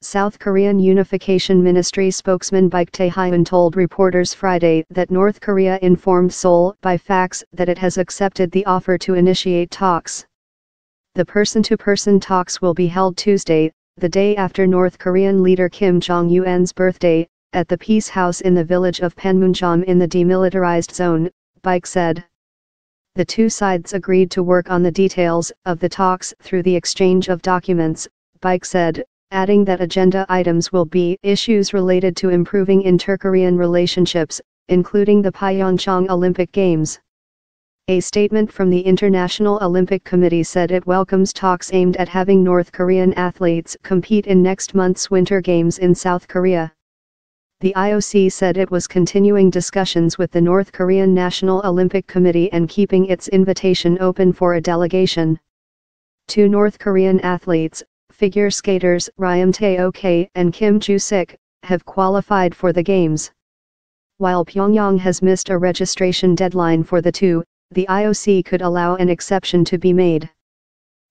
South Korean Unification Ministry spokesman Baik Tae-hyun told reporters Friday that North Korea informed Seoul by fax that it has accepted the offer to initiate talks. The person-to-person -person talks will be held Tuesday, the day after North Korean leader Kim Jong-un's birthday, at the Peace House in the village of Panmunjom in the demilitarized zone, Baik said. The two sides agreed to work on the details of the talks through the exchange of documents, Baik said, adding that agenda items will be issues related to improving inter-Korean relationships, including the Pyeongchang Olympic Games. A statement from the International Olympic Committee said it welcomes talks aimed at having North Korean athletes compete in next month's Winter Games in South Korea. The IOC said it was continuing discussions with the North Korean National Olympic Committee and keeping its invitation open for a delegation. Two North Korean athletes, figure skaters Ryom Tae-ok and Kim Joo-sik, have qualified for the Games. While Pyongyang has missed a registration deadline for the two, the IOC could allow an exception to be made.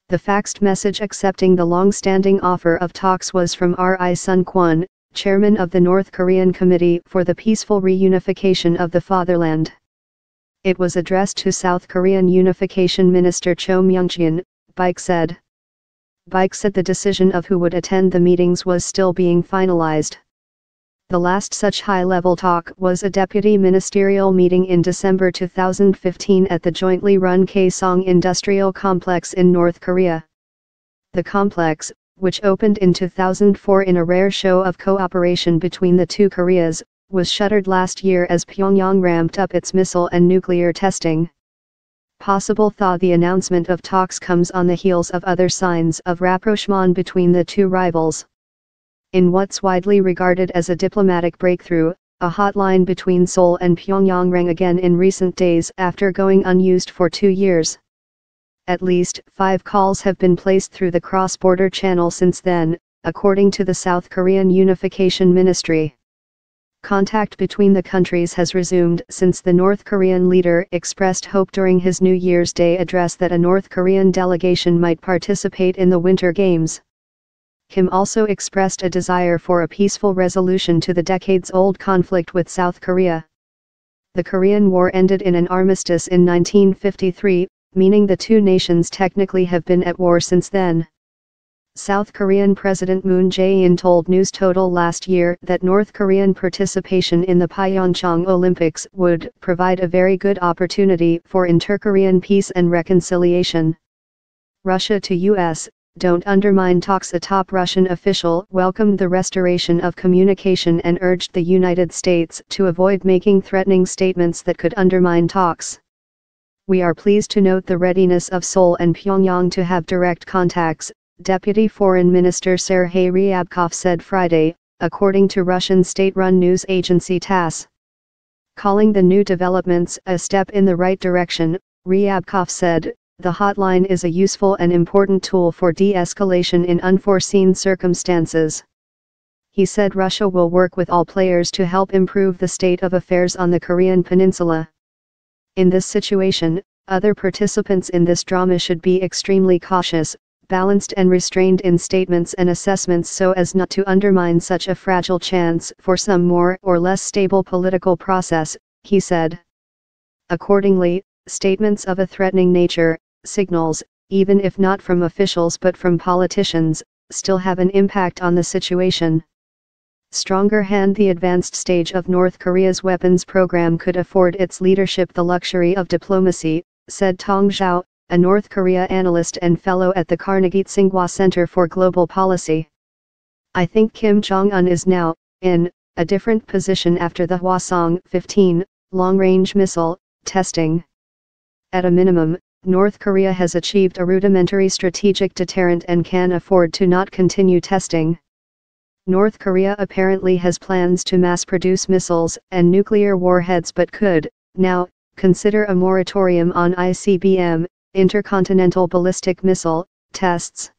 The faxed message accepting the long-standing offer of talks was from Ri Son-gwon, chairman of the North Korean Committee for the Peaceful Reunification of the Fatherland. It was addressed to South Korean Unification Minister Cho Myoung-gyon, Baik said. Baik said the decision of who would attend the meetings was still being finalized. The last such high-level talk was a deputy ministerial meeting in December 2015 at the jointly run Kaesong Industrial Complex in North Korea. The complex, which opened in 2004 in a rare show of cooperation between the two Koreas, was shuttered last year as Pyongyang ramped up its missile and nuclear testing. Possible thaw the announcement of talks comes on the heels of other signs of rapprochement between the two rivals. In what's widely regarded as a diplomatic breakthrough, a hotline between Seoul and Pyongyang rang again in recent days after going unused for two years. At least five calls have been placed through the cross-border channel since then, according to the South Korean Unification Ministry. Contact between the countries has resumed since the North Korean leader expressed hope during his New Year's Day address that a North Korean delegation might participate in the Winter Games. Kim also expressed a desire for a peaceful resolution to the decades-old conflict with South Korea. The Korean War ended in an armistice in 1953, meaning the two nations technically have been at war since then. South Korean President Moon Jae-in told News Total last year that North Korean participation in the Pyeongchang Olympics would provide a very good opportunity for inter-Korean peace and reconciliation. Russia to U.S. Don't undermine talks A top Russian official welcomed the restoration of communication and urged the United States to avoid making threatening statements that could undermine talks. We are pleased to note the readiness of Seoul and Pyongyang to have direct contacts, Deputy Foreign Minister Sergei Ryabkov said Friday, according to Russian state-run news agency TASS. Calling the new developments a step in the right direction, Ryabkov said, the hotline is a useful and important tool for de-escalation in unforeseen circumstances. He said Russia will work with all players to help improve the state of affairs on the Korean peninsula. In this situation, other participants in this drama should be extremely cautious, balanced and restrained in statements and assessments so as not to undermine such a fragile chance for some more or less stable political process, he said. Accordingly, statements of a threatening nature, signals, even if not from officials but from politicians, still have an impact on the situation. Stronger hand The advanced stage of North Korea's weapons program could afford its leadership the luxury of diplomacy, said Tong Zhao, a North Korea analyst and fellow at the Carnegie Tsinghua Center for Global Policy. I think Kim Jong-un is now, in, a different position after the Hwasong 15, long-range missile, testing. At a minimum, North Korea has achieved a rudimentary strategic deterrent and can afford to not continue testing. North Korea apparently has plans to mass-produce missiles and nuclear warheads but could, now, consider a moratorium on ICBM, intercontinental ballistic missile, tests.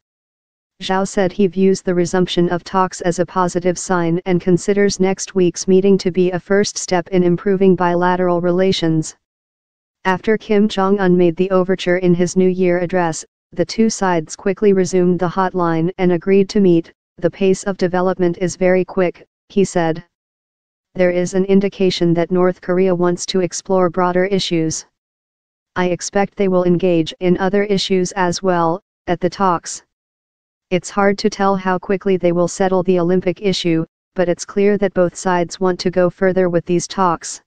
Zhao said he views the resumption of talks as a positive sign and considers next week's meeting to be a first step in improving bilateral relations. After Kim Jong-un made the overture in his New Year address, the two sides quickly resumed the hotline and agreed to meet, the pace of development is very quick, he said. There is an indication that North Korea wants to explore broader issues. I expect they will engage in other issues as well, at the talks. It's hard to tell how quickly they will settle the Olympic issue, but it's clear that both sides want to go further with these talks.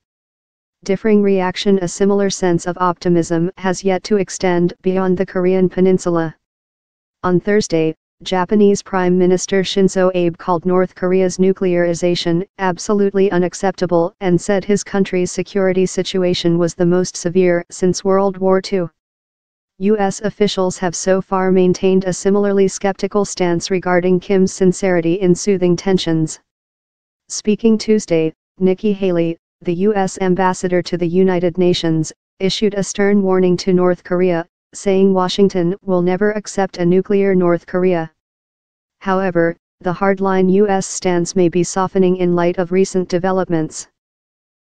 Differing reaction A similar sense of optimism has yet to extend beyond the Korean peninsula. On Thursday, Japanese Prime Minister Shinzo Abe called North Korea's nuclearization absolutely unacceptable and said his country's security situation was the most severe since World War II. U.S. officials have so far maintained a similarly skeptical stance regarding Kim's sincerity in soothing tensions. Speaking Tuesday, Nikki Haley, the U.S. ambassador to the United Nations, issued a stern warning to North Korea, saying Washington will never accept a nuclear North Korea. However, the hardline U.S. stance may be softening in light of recent developments.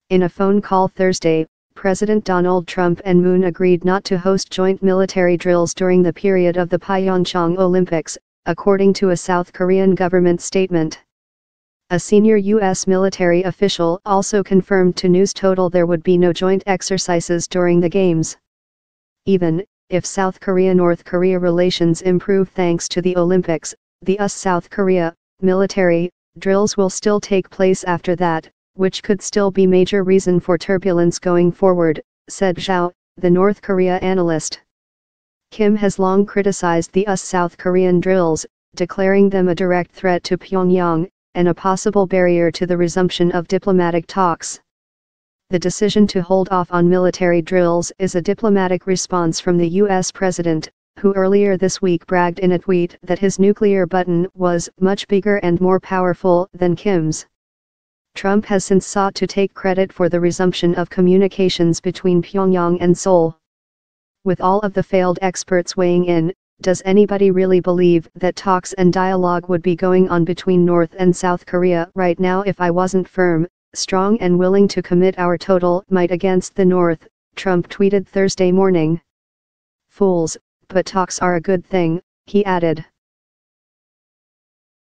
In a phone call Thursday, President Donald Trump and Moon agreed not to host joint military drills during the period of the Pyeongchang Olympics, according to a South Korean government statement. A senior U.S. military official also confirmed to News Total there would be no joint exercises during the Games. Even, if South Korea-North Korea relations improve thanks to the Olympics, the US-South Korea, military, drills will still take place after that, which could still be major reason for turbulence going forward, said Zhao, the North Korea analyst. Kim has long criticized the US-South Korean drills, declaring them a direct threat to Pyongyang, and a possible barrier to the resumption of diplomatic talks the decision to hold off on military drills is a diplomatic response from the U.S. President, who earlier this week bragged in a tweet that his nuclear button was much bigger and more powerful than Kim's. Trump has since sought to take credit for the resumption of communications between Pyongyang and Seoul. With all of the failed experts weighing in, does anybody really believe that talks and dialogue would be going on between North and South Korea right now if I wasn't firm, strong and willing to commit our total might against the North, Trump tweeted Thursday morning. Fools, but talks are a good thing, he added.